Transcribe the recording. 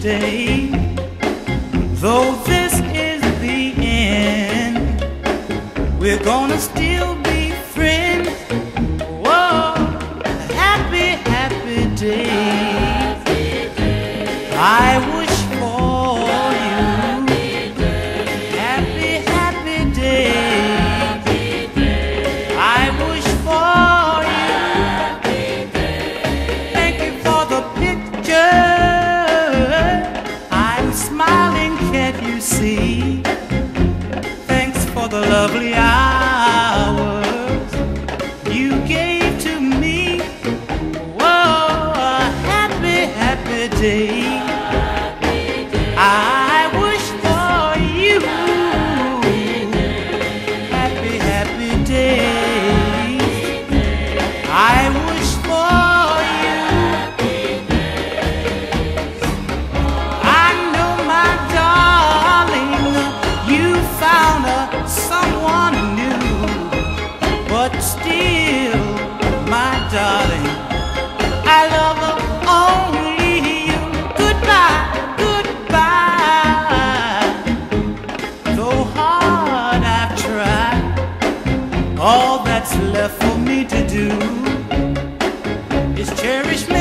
today. Though this is the end, we're gonna still be friends. Whoa, happy, happy day. I would. See? Thanks for the lovely hours you gave to me. Whoa, a happy, happy day. Still, my darling, I love only you. Goodbye, goodbye. Though hard I've tried, all that's left for me to do is cherish memories